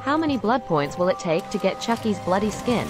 How many blood points will it take to get Chucky's bloody skin?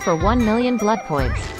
for 1 million blood points.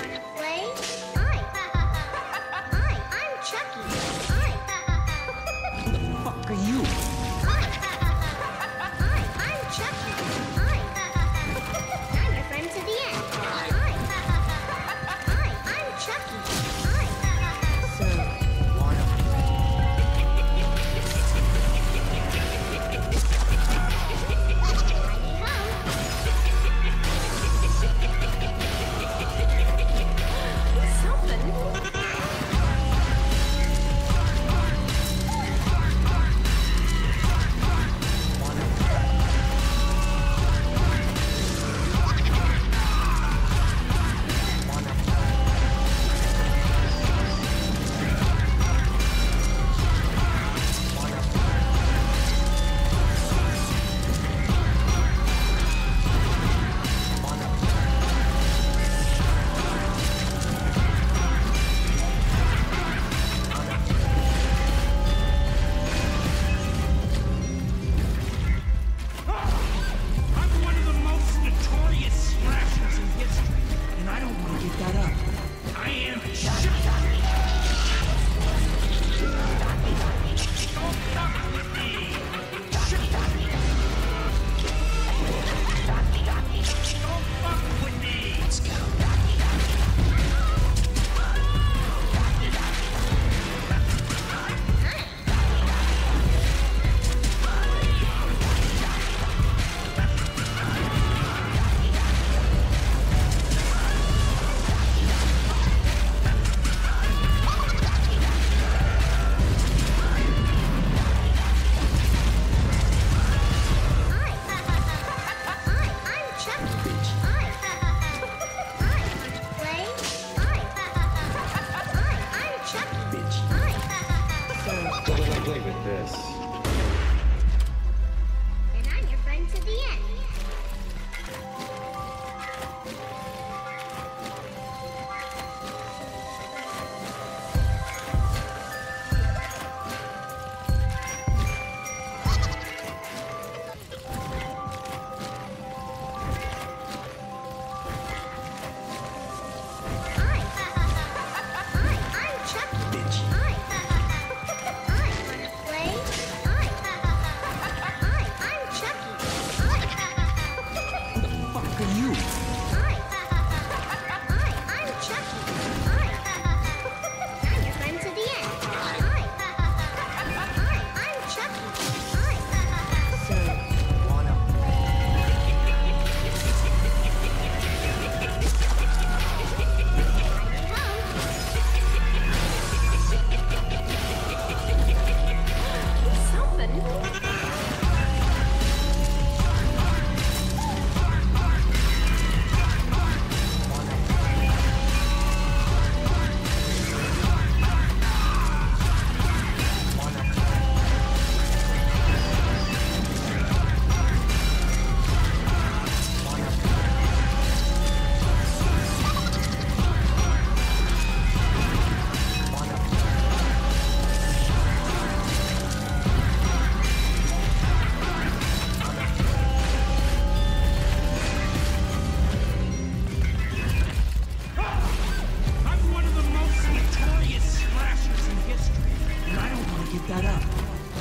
that up.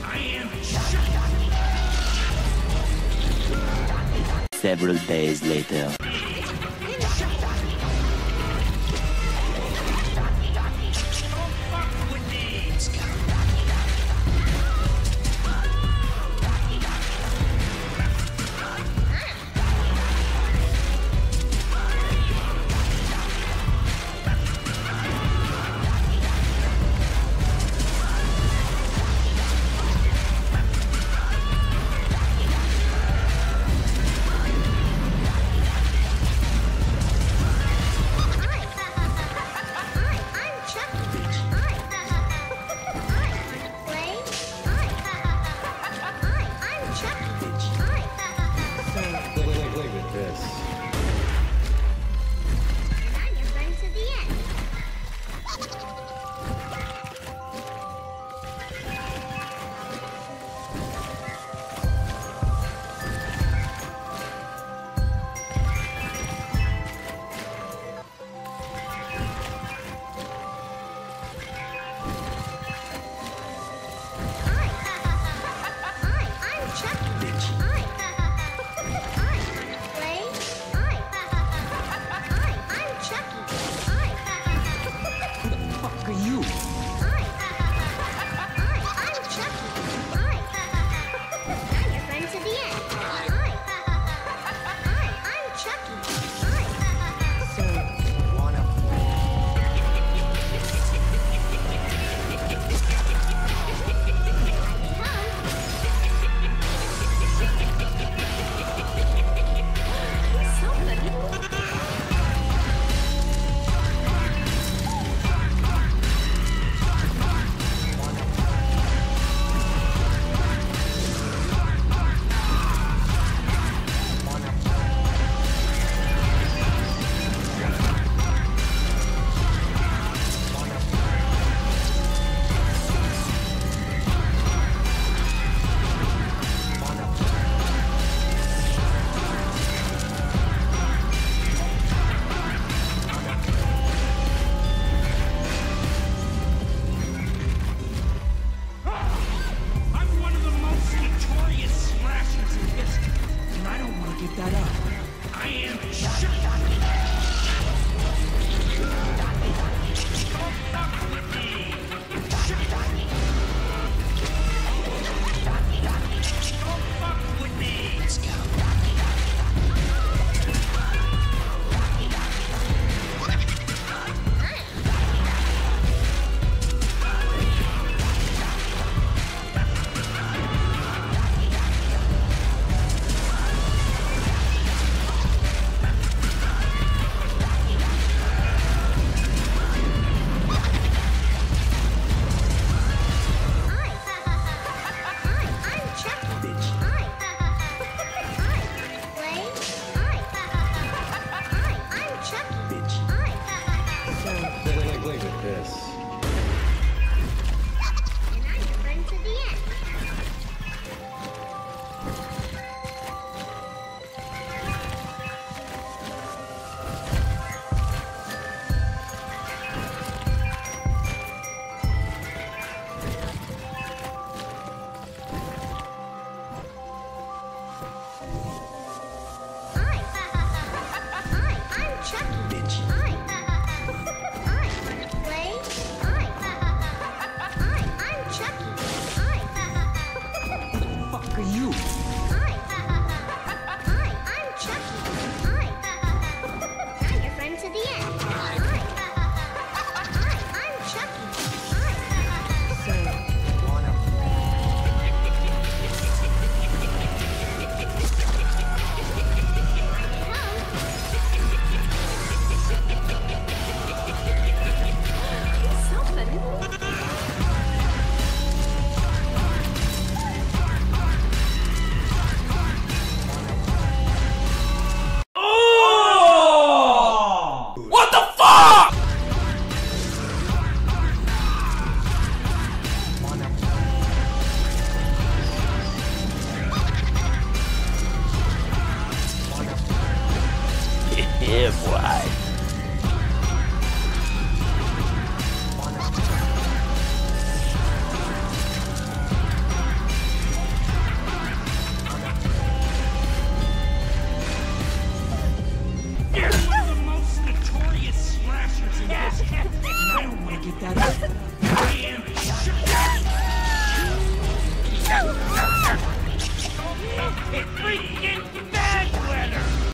I am shocked. Several days later.